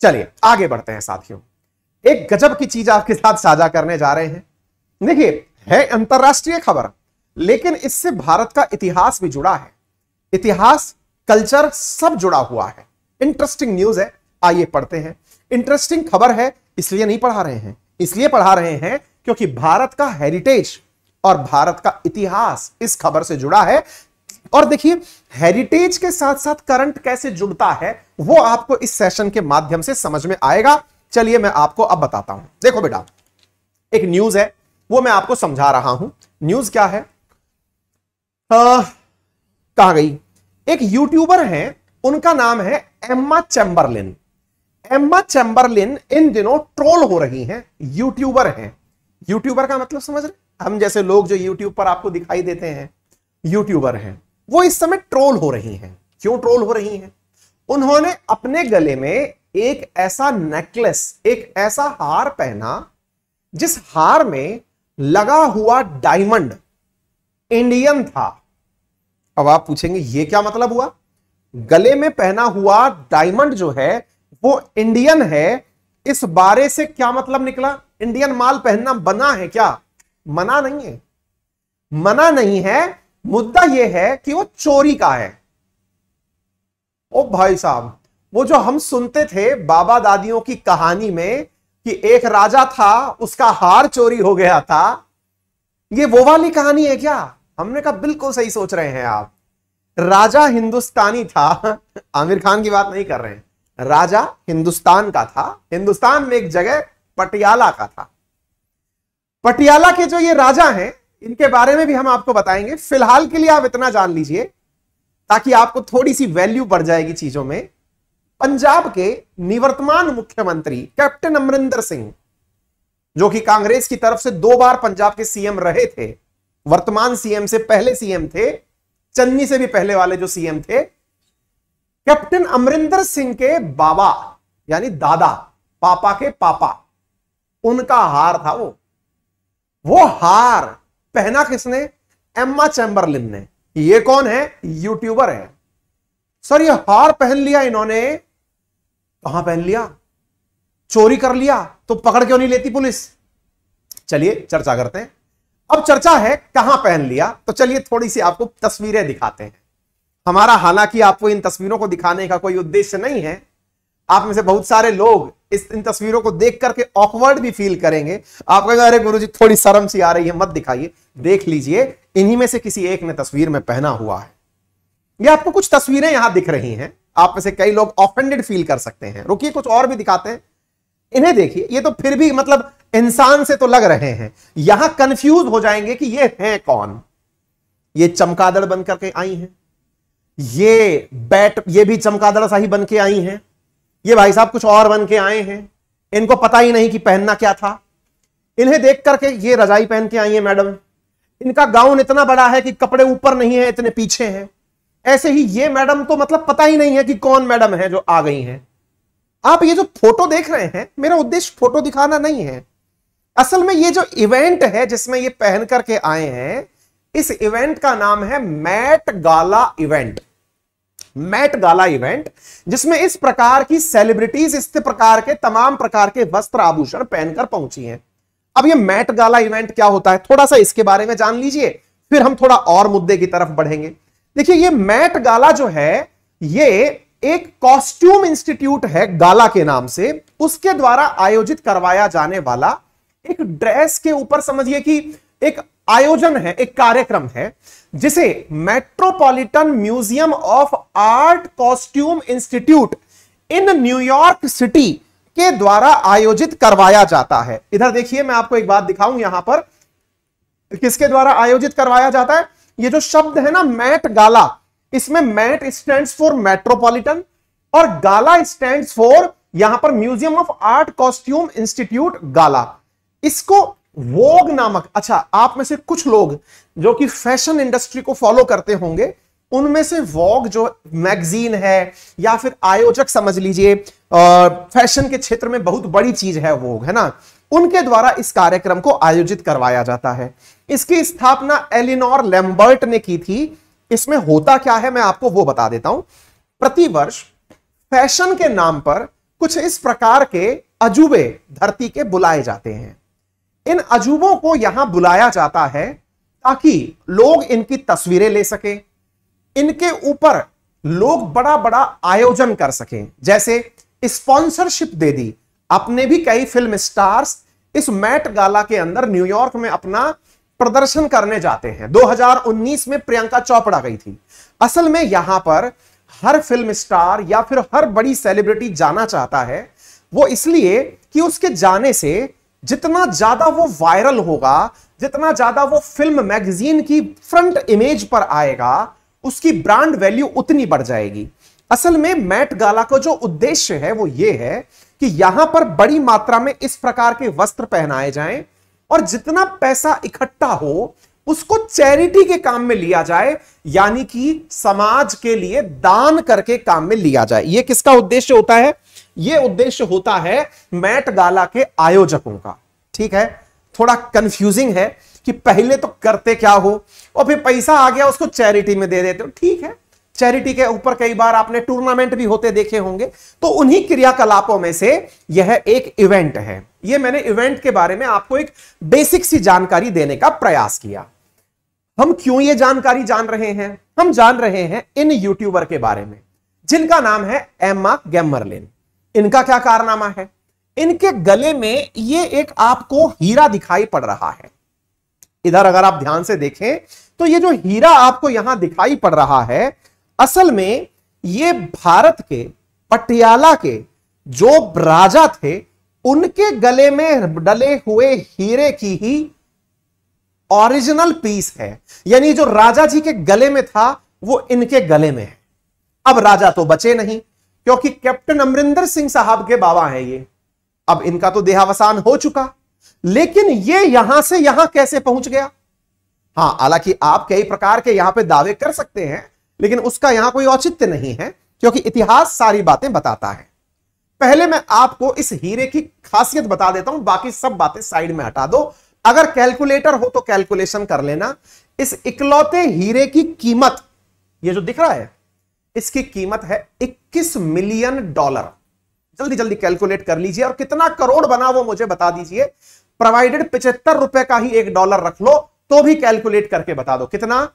चलिए, आगे बढ़ते हैं साथियों। एक गजब की चीज़ आपके साथ साझा करने जा रहे हैं। देखिए, है अंतरराष्ट्रीय खबर, लेकिन इससे भारत का इतिहास भी जुड़ा है। इतिहास, कल्चर सब जुड़ा हुआ है। इंटरेस्टिंग न्यूज़ है, आइए पढ़ते हैं। इंटरेस्टिंग खबर है, इसलिए नहीं पढ़ा रहे हैं। इसलिए पढ़ा रहे हैं क्योंकि भारत का हेरिटेज और भारत का इतिहास इस खबर से जुड़ा है। और देखिए हेरिटेज के साथ साथ करंट कैसे जुड़ता है, वो आपको इस सेशन के माध्यम से समझ में आएगा। चलिए मैं आपको अब बताता हूँ। देखो बेटा, एक न्यूज़ है, वो मैं आपको समझा रहा हूँ। न्यूज़ क्या है? कहा गई? एक यूट्यूबर है, उनका नाम है एम्मा चैम्बरलिन एम्मा चैम्बरलिन इन दिनों ट्रोल हो रही हैं यूट्यूबर हैं। यूट्यूबर का मतलब समझ रहे हम जैसे लोग जो यूट्यूब पर आपको दिखाई देते हैं यूट्यूबर हैं। वो इस समय ट्रोल हो रही हैं। क्यों ट्रोल हो रही हैं? उन्होंने अपने गले में एक ऐसा नेकलेस, एक ऐसा हार पहना, जिस हार में लगा हुआ डायमंड इंडियन था। अब आप पूछेंगे, ये क्या मतलब हुआ? गले में पहना हुआ डायमंड जो है, वो इंडियन है। इस बारे से क्या मतलब निकला? इंडियन माल पहनना बना है क्या? मना नहीं है। मना नहीं है मुद्दा यह है कि वो चोरी का है। ओ भाई साहब, वो जो हम सुनते थे बाबा दादियों की कहानी में कि एक राजा था, उसका हार चोरी हो गया था, ये वो वाली कहानी है क्या? हमने कहा बिल्कुल सही सोच रहे हैं आप। राजा हिंदुस्तानी था, आमिर खान की बात नहीं कर रहे हैं। राजा हिंदुस्तान का था, हिंदुस्तान में एक जगह पटियाला का था। पटियाला के जो ये राजा हैं इनके बारे में भी हम आपको बताएँगे। फ़िलहाल के लिए आप इतना जान लीजिए, ताकि आपको थोड़ी सी वैल्यू बढ़ जाएगी चीज़ों में। पंजाब के निवर्तमान मुख्यमंत्री कैप्टन अमरिंदर सिंह, जो कि कांग्रेस की तरफ़ से दो बार पंजाब के सीएम रहे थे, वर्तमान सीएम से पहले सीएम थे, चन्नी से भी पहले वाले जो सीएम थे, कैप्टन अमरिंदर सिंह के बाबा, यानी दादा, पापा के पापा, उनका हार था वो। वो हार पहना किसने? एम्मा चैम्बरलिन ने। ये कौन है? यूट्यूबर है। सर, ये हार पहन लिया इन्होंने। कहाँ पहन लिया? चोरी कर लिया। तो पकड़ क्यों नहीं लेती पुलिस? चलिए, चर्चा करते हैं। अब चर्चा है कहाँ पहन लिया? तो चलिए थोड़ी सी आपको तस्वीरें दिखाते हैं। हमारा हालाँकि आपको इन तस्वीरों को दिखाने का कोई उद्देश्य नहीं है आप में से बहुत सारे लोग इस, इन तस्वीरों को देख करके ऑकवर्ड भी फील करेंगे। आप कहेंगे, अरे गुरु जी थोड़ी शर्म सी आ रही है, मत दिखाइए। देख लीजिए, इन्हीं में से किसी एक ने तस्वीर में पहना हुआ है। ये आपको कुछ तस्वीरें यहाँ दिख रही हैं। आप में से कई लोग ऑफेंडेड फील कर सकते हैं। रुकिए, कुछ और भी दिखाते हैं। इन्हें देखिए, ये तो फिर भी मतलब इंसान से तो लग रहे हैं। यहाँ कंफ्यूज हो जाएँगे कि ये हैं कौन? ये चमकादड़ बन करके आई हैं। ये बैट ये भी चमकादड़ सा ही बन के आई हैं। ये भाई साहब कुछ और बन के आए हैं। इनको पता ही नहीं कि पहनना क्या था। इन्हें देख करके ये रजाई पहन के आई है, मैडम। इनका गाउन इतना बड़ा है कि कपड़े ऊपर नहीं है, इतने पीछे हैं। ऐसे ही ये मैडम तो मतलब पता ही नहीं है कि कौन मैडम है जो आ गई हैं। आप ये जो फ़ोटो देख रहे हैं, मेरा उद्देश्य फ़ोटो दिखाना नहीं है। असल में ये जो इवेंट है जिसमें ये पहन करके आए हैं, इस इवेंट का नाम है Met Gala event. Met Gala event जिसमें इस प्रकार की सेलिब्रिटीज इस प्रकार के, तमाम प्रकार के वस्त्र आभूषण पहनकर पहुँची हैं। अब ये मैट गाला इवेंट क्या होता है? थोड़ा सा इसके बारे में जान लीजिए, फिर हम थोड़ा और मुद्दे की तरफ़ बढ़ेंगे। देखिए, ये मैट गाला जो है, ये एक कॉस्ट्यूम इंस्टीट्यूट है गाला के नाम से। उसके द्वारा आयोजित करवाया जाने वाला एक ड्रेस के ऊपर समझिए कि एक आयोजन है, एक कार्यक्रम है, जिसे Metropolitan Museum of Art Costume Institute in New York City के द्वारा आयोजित करवाया जाता है। इधर देखिए, मैं आपको एक बात दिखाऊँ यहाँ पर। किसके द्वारा आयोजित करवाया जाता है? ये जो शब्द है ना, मैट गाला, इसमें मैट स्टैंड फॉर मेट्रोपॉलिटन और गाला स्टैंड फॉर यहाँ पर Museum of Art Costume Institute Gala. इसको वोग नामक अच्छा आप में से कुछ लोग जो कि फ़ैशन इंडस्ट्री को फॉलो करते होंगे, उनमें से वॉग जो मैगजीन है, या फिर आयोजक समझ लीजिए फ़ैशन के क्षेत्र में बहुत बड़ी चीज़ है वोग, है ना? उनके द्वारा इस कार्यक्रम को आयोजित करवाया जाता है। इसकी स्थापना एलिनोर लेम्बर्ट ने की थी। इसमें होता क्या है, मैं आपको वो बता देता हूँ। प्रतिवर्ष फ़ैशन के नाम पर कुछ इस प्रकार के अजूबे धरती के बुलाए जाते हैं। इन अजूबों को यहाँ बुलाया जाता है ताकि लोग इनकी तस्वीरें ले सके, इनके ऊपर लोग बड़ा बड़ा आयोजन कर सकें। जैसे स्पॉन्सरशिप दे दी। अपने भी कई फ़िल्म स्टार्स इस मैट गाला के अंदर न्यूयॉर्क में अपना प्रदर्शन करने जाते हैं। 2019 में प्रियंका चोपड़ा गई थी। असल में यहाँ पर हर फ़िल्म स्टार या फिर हर बड़ी सेलिब्रिटी जाना चाहता है। वो इसलिए कि उसके जाने से जितना ज़्यादा वो वायरल होगा, जितना ज़्यादा वो फ़िल्म मैगजीन की फ्रंट इमेज पर आएगा, उसकी ब्रांड वैल्यू उतनी बढ़ जाएगी। असल में मैट गाला का जो उद्देश्य है वो ये है कि यहाँ पर बड़ी मात्रा में इस प्रकार के वस्त्र पहनाए जाएँ और जितना पैसा इकट्ठा हो, उसको चैरिटी के काम में लिया जाए, यानी कि समाज के लिए दान करके काम में लिया जाए। यह किसका उद्देश्य होता है? यह उद्देश्य होता है मैट गाला के आयोजकों का। ठीक है? थोड़ा कंफ्यूजिंग है कि पहले तो करते क्या हो, और फिर पैसा आ गया, उसको चैरिटी में दे देते हो। ठीक है? चैरिटी के ऊपर कई बार आपने टूर्नामेंट भी होते देखे होंगे। तो उन्हीं क्रियाकलापों में से यह एक इवेंट है। यह मैंने इवेंट के बारे में आपको एक बेसिक सी जानकारी देने का प्रयास किया। हम क्यों ये जानकारी जान रहे हैं? हम जान रहे हैं इन यूट्यूबर के बारे में, जिनका नाम है एम्मा गैमरलिन इनका क्या कारनामा है? इनके गले में ये एक आपको हीरा दिखाई पड़ रहा है। इधर अगर आप ध्यान से देखें तो ये जो हीरा आपको यहाँ दिखाई पड़ रहा है, असल में ये भारत के, पटियाला के जो राजा थे, उनके गले में डले हुए हीरे की ही ओरिजिनल पीस है। यानी जो राजा जी के गले में था, वो इनके गले में है। अब राजा तो बचे नहीं क्योंकि कैप्टन अमरिंदर सिंह साहब के बाबा हैं ये। अब इनका तो देहावसान हो चुका। लेकिन ये यहाँ से यहाँ कैसे पहुँच गया? हाँ, हालाँकि आप कई प्रकार के यहाँ पे दावे कर सकते हैं, लेकिन उसका यहाँ कोई औचित्य नहीं है, क्योंकि इतिहास सारी बातें बताता है। पहले मैं आपको इस हीरे की खासियत बता देता हूँ, बाकी सब बातें साइड में हटा दो। अगर कैलकुलेटर हो तो कैलकुलेशन कर लेना। इस इकलौते हीरे की कीमत, ये जो दिख रहा है इसकी कीमत है 21 मिलियन डॉलर। जल्दी जल्दी कैलकुलेट कर लीजिए और कितना करोड़ बना वो मुझे बता दीजिए। प्रोवाइडेड पिछहत्तर रुपए का ही एक डॉलर रख लो तो भी कैलकुलेट करके बता दो। कितना?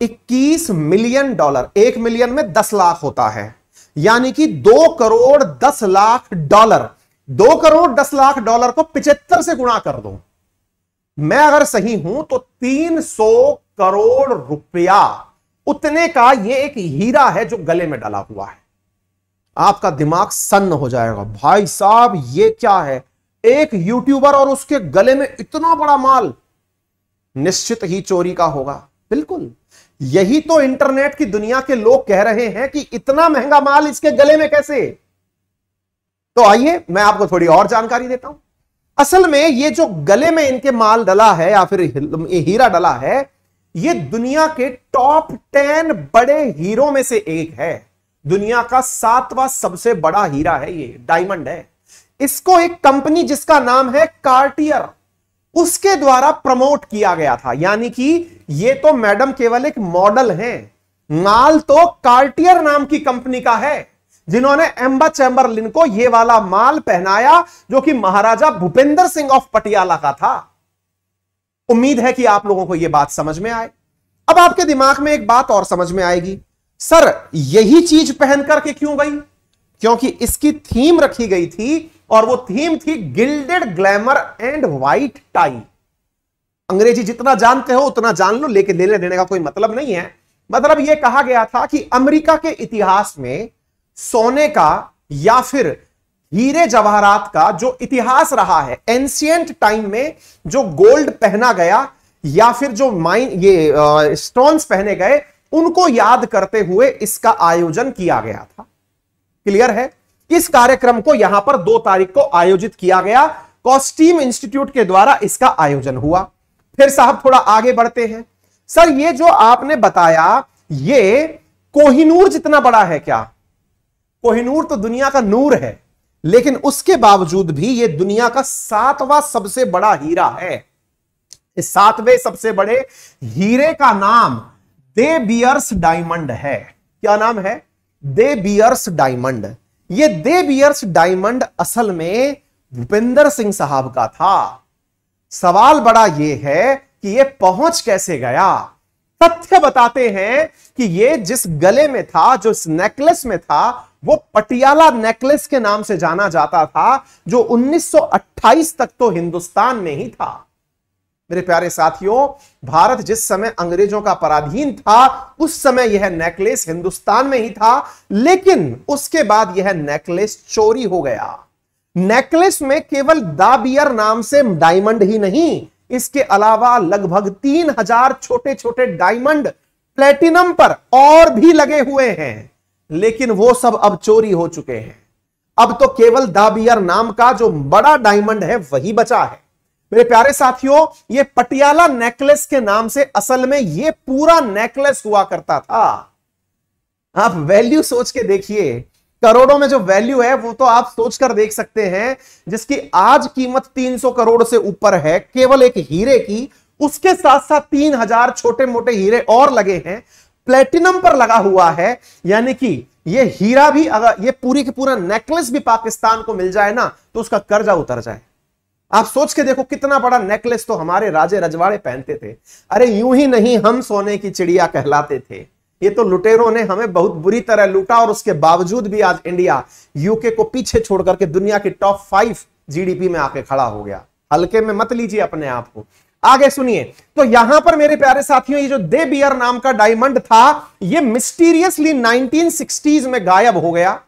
21 मिलियन डॉलर। एक मिलियन में 10 लाख होता है। यानी कि दो करोड़ दस लाख डॉलर। दो करोड़ दस लाख डॉलर को पिचहत्तर से गुणा कर दो। मैं अगर सही हूँ तो 300 करोड़ रुपया उतने का यह एक हीरा है जो गले में डाला हुआ है। आपका दिमाग सन्न हो जाएगा, भाई साहब, ये क्या है? एक यूट्यूबर और उसके गले में इतना बड़ा माल, निश्चित ही चोरी का होगा। बिल्कुल। यही तो इंटरनेट की दुनिया के लोग कह रहे हैं कि इतना महँगा माल इसके गले में कैसे? तो आइए, मैं आपको थोड़ी और जानकारी देता हूँ। असल में ये जो गले में इनके माल डला है या फिर हीरा डला है ये दुनिया के टॉप टेन बड़े हीरो में से एक है। दुनिया का सातवां सबसे बड़ा हीरा है ये, डायमंड है। इसको एक कंपनी जिसका नाम है कार्टियर, उसके द्वारा प्रमोट किया गया था। यानी कि ये तो मैडम केवल एक मॉडल है। माल तो कार्टियर नाम की कंपनी का है, जिन्होंने एम्बा चैम्बरलिन को यह वाला माल पहनाया, जो कि महाराजा भूपेंद्र सिंह ऑफ़ पटियाला का था। उम्मीद है कि आप लोगों को यह बात समझ में आए। अब आपके दिमाग में एक बात और समझ में आएगी। सर, यही चीज़ पहन करके क्यों गई? क्योंकि इसकी थीम रखी गई थी और वो थीम थी Gilded Glamour and White Tie. अंग्रेज़ी जितना जानते हो उतना जान लो, लेकिन लेने देने का कोई मतलब नहीं है। मतलब यह कहा गया था कि अमेरिका के इतिहास में सोने का या फिर हीरे जवाहरात का जो इतिहास रहा है एंशियंट टाइम में जो गोल्ड पहना गया या फिर जो माइन ये स्टोन्स पहने गए, उनको याद करते हुए इसका आयोजन किया गया था। क्लियर है? इस कार्यक्रम को यहाँ पर दो तारीख को आयोजित किया गया? कॉस्ट्यूम इंस्टीट्यूट के द्वारा इसका आयोजन हुआ। फिर साहब थोड़ा आगे बढ़ते हैं। सर, ये जो आपने बताया, ये कोहिनूर जितना बड़ा है क्या? कोहिनूर तो दुनिया का नूर है। लेकिन उसके बावजूद भी यह दुनिया का सातवां सबसे बड़ा हीरा है। इस सातवें सबसे बड़े हीरे का नाम दे बियर्स डायमंड है। क्या नाम है? De Beers diamond. ये दे बियर्स डायमंड असल में भूपेंद्र सिंह साहब का था। सवाल बड़ा ये है कि ये पहुँच कैसे गया? तथ्य बताते हैं कि ये जिस गले में था, जो इस नेकलेस में था वो पटियाला नेकलेस के नाम से जाना जाता था, जो 1928 तक तो हिंदुस्तान में ही था। मेरे प्यारे साथियों, भारत जिस समय अंग्रेज़ों का पराधीन था, उस समय यह नेकलेस हिंदुस्तान में ही था, लेकिन उसके बाद यह नेकलेस चोरी हो गया। नेकलेस में केवल दाबियर नाम से डायमंड ही नहीं, इसके अलावा लगभग तीन हज़ार छोटे छोटे डायमंड प्लेटिनम पर और भी लगे हुए हैं। लेकिन वो सब अब चोरी हो चुके हैं। अब तो केवल दाबियर नाम का जो बड़ा डायमंड है, वही बचा है। मेरे प्यारे साथियों, ये पटियाला नेकलेस के नाम से असल में ये पूरा नेकलेस हुआ करता था। आप वैल्यू सोच के देखिए, करोड़ों में जो वैल्यू है, वो तो आप सोचकर देख सकते हैं, जिसकी आज कीमत 300 करोड़ से ऊपर है, केवल एक हीरे की, उसके साथ साथ तीन हज़ार छोटे मोटे हीरे और लगे हैं। प्लेटिनम पर लगा हुआ है, यानी कि ये हीरा भी अगर ये पूरी की पूरा नेकलेस भी पाकिस्तान को मिल जाए ना तो उसका कर्जा उतर जाए। आप सोच के देखो कितना बड़ा नेकलेस तो हमारे राजे रजवाड़े पहनते थे। अरे यूँ ही नहीं हम सोने की चिड़िया कहलाते थे। ये तो लुटेरों ने हमें बहुत बुरी तरह लूटा और उसके बावजूद भी आज इंडिया यूके को पीछे छोड़ करके दुनिया की टॉप फाइव जीडीपी में आके खड़ा हो गया। हल्के में मत लीजिए अपने आप को। आगे सुनिए। तो यहाँ पर मेरे प्यारे साथियों, ये जो दे बियर नाम का डायमंड था, ये मिस्टीरियसली 1960s में गायब हो गया।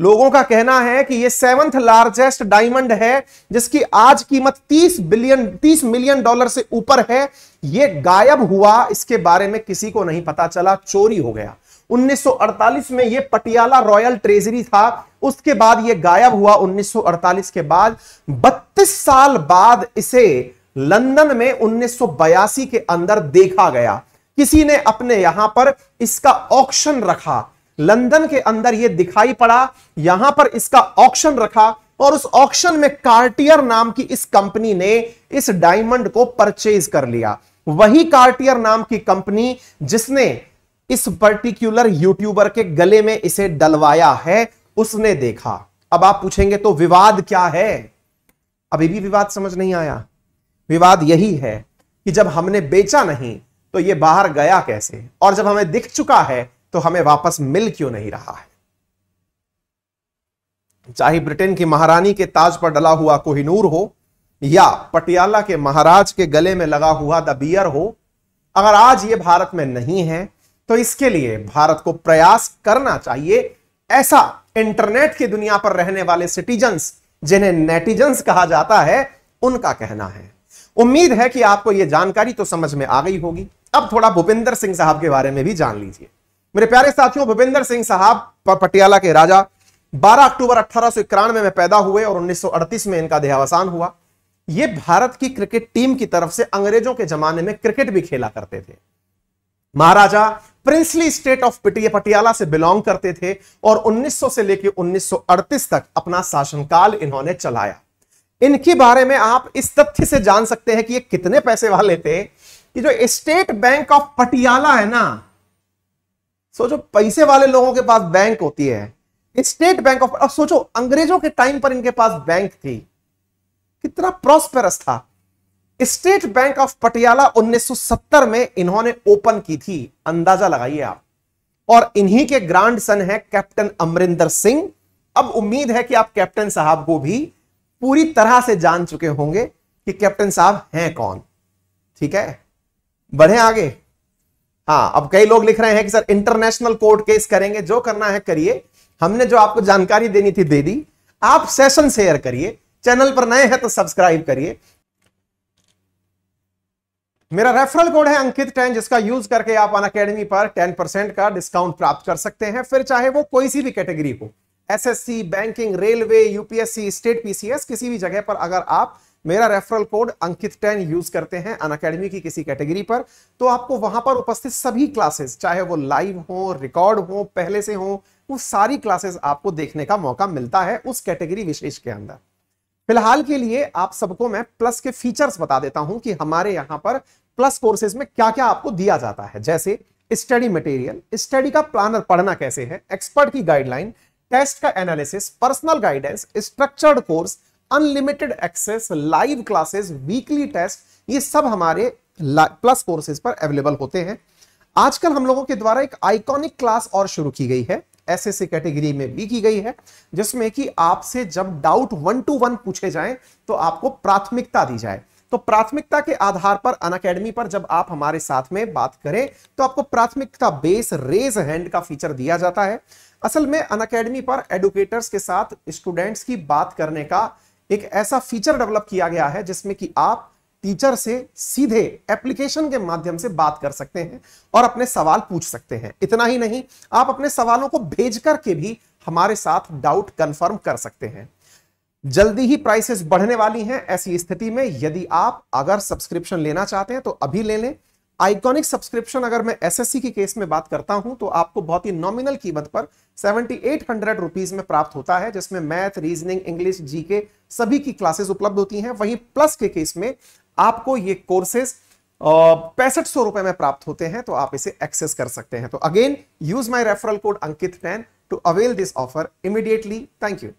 लोगों का कहना है कि ये सेवंथ लार्जेस्ट डायमंड है, जिसकी आज कीमत 30 बिलियन 30 मिलियन डॉलर से ऊपर है। ये गायब हुआ, इसके बारे में किसी को नहीं पता चला, चोरी हो गया। 1948 में ये पटियाला रॉयल ट्रेजरी था, उसके बाद ये गायब हुआ 1948 के बाद। 32 साल बाद इसे लंदन में 1982 के अंदर देखा गया। किसी ने अपने यहाँ पर इसका ऑक्शन रखा। लंदन के अंदर यह दिखाई पड़ा, यहाँ पर इसका ऑक्शन रखा और उस ऑक्शन में कार्टियर नाम की इस कंपनी ने इस डायमंड को परचेज कर लिया। वही कार्टियर नाम की कंपनी जिसने इस पर्टिकुलर यूट्यूबर के गले में इसे डलवाया है, उसने देखा। अब आप पूछेंगे तो विवाद क्या है? अभी भी विवाद समझ नहीं आया। विवाद यही है कि जब हमने बेचा नहीं तो ये बाहर गया कैसे? और जब हमें दिख चुका है तो हमें वापस मिल क्यों नहीं रहा है? चाहे ब्रिटेन की महारानी के ताज पर डला हुआ कोहिनूर हो, या पटियाला के महाराज के गले में लगा हुआ द बियर हो, अगर आज ये भारत में नहीं है तो इसके लिए भारत को प्रयास करना चाहिए। ऐसा इंटरनेट की दुनिया पर रहने वाले सिटीजन्स, जिन्हें नेटिजन्स कहा जाता है, उनका कहना है। उम्मीद है कि आपको यह जानकारी तो समझ में आ गई होगी। अब थोड़ा भूपेंद्र सिंह साहब के बारे में भी जान लीजिए। मेरे प्यारे साथियों, भूपेंद्र सिंह साहब पटियाला के राजा। 12 अक्टूबर अठारह में पैदा हुए और 1938 में इनका देहावसान हुआ। ये भारत की क्रिकेट टीम की तरफ़ से अंग्रेज़ों के जमाने में क्रिकेट भी खेला करते थे। Maharaja princely state of Patiala से बिलोंग करते थे और 1900 से लेकर 1938 तक अपना शासनकाल इन्होंने चलाया। इनके बारे में आप इस तथ्य से जान सकते हैं कि ये कितने पैसे वाले थे कि जो स्टेट बैंक ऑफ़ पटियाला है ना, सोचो पैसे वाले लोगों के पास बैंक होती है, स्टेट बैंक ऑफ़ अब सोचो अंग्रेज़ों के टाइम पर इनके पास बैंक थी। कितना प्रॉस्पेरस था। स्टेट बैंक ऑफ़ पटियाला 1970 में इन्होंने ओपन की थी, अंदाज़ा लगाइए आप। और इन्हीं के ग्रांड सन है कैप्टन अमरिंदर सिंह। अब उम्मीद है कि आप कैप्टन साहब को भी पूरी तरह से जान चुके होंगे कि कैप्टन साहब हैं कौन। ठीक है? बढ़े आगे। हाँ अब कई लोग लिख रहे हैं कि सर इंटरनेशनल कोर्ट केस करेंगे, जो करना है करिए। हमने जो आपको जानकारी देनी थी दे दी। आप सेशन शेयर करिए। चैनल पर नए हैं तो सब्सक्राइब करिए। मेरा रेफरल कोड है अंकित टेन, जिसका यूज़ करके आप अन अकेडमी पर 10 परसेंट का डिस्काउंट प्राप्त कर सकते हैं। फिर चाहे वो कोई सी भी कैटेगरी हो। SSC banking railway UPSC state PCS किसी भी जगह पर अगर आप मेरा referral code Ankit ten use करते हैं अन अकेडमी की किसी कैटेगरी पर तो आपको वहाँ पर उपस्थित सभी क्लासेस चाहे वो लाइव हो रिकॉर्ड हो, पहले से हो, वो सारी क्लासेस आपको देखने का मौका मिलता है उस कैटेगरी विशेष के अंदर। फ़िलहाल के लिए आप सबको मैं प्लस के फीचर्स बता देता हूँ कि हमारे यहाँ पर प्लस कोर्सेज में क्या क्या आपको दिया जाता है। जैसे स्टडी मटेरियल स्टडी का प्लानर पढ़ना कैसे है एक्सपर्ट की गाइडलाइन टेस्ट का analysis personal guidance structured course unlimited access live classes weekly test ये सब हमारे प्लस कोर्सेज पर अवेलेबल होते हैं। आजकल हम लोगों के द्वारा एक आइकॉनिक क्लास और शुरू की गई है। एसएससी कैटेगरी में भी की गई है, जिसमें कि आपसे जब डाउट वन टू वन पूछे जाएँ तो आपको प्राथमिकता दी जाए। तो प्राथमिकता के आधार पर अन अकेडमी पर जब आप हमारे साथ में बात करें तो आपको प्राथमिकता बेस रेज हैंड का फीचर दिया जाता है। असल में अन अकेडमी पर एडुकेटर्स के साथ स्टूडेंट्स की बात करने का एक ऐसा फीचर डेवलप किया गया है जिसमें कि आप टीचर से सीधे एप्लीकेशन के माध्यम से बात कर सकते हैं और अपने सवाल पूछ सकते हैं। इतना ही नहीं, आप अपने सवालों को भेज करके भी हमारे साथ डाउट कंफर्म कर सकते हैं। जल्दी ही प्राइसेस बढ़ने वाली हैं ऐसी स्थिति में यदि आप अगर सब्सक्रिप्शन लेना चाहते हैं तो अभी ले लें। आइकॉनिक सब्सक्रिप्शन अगर मैं एसएससी की केस में बात करता हूँ तो आपको बहुत ही नॉमिनल कीमत पर सेवेंटी एट हंड्रेड रुपीज़ में प्राप्त होता है, जिसमें मैथ रीजनिंग इंग्लिश जीके सभी की क्लासेस उपलब्ध होती हैं। वहीं प्लस के केस में आपको ये कोर्सेज पैंसठ सौ रुपए में प्राप्त होते हैं तो आप इसे एक्सेस कर सकते हैं। तो again use my referral code Ankit ten to avail this offer immediately thank you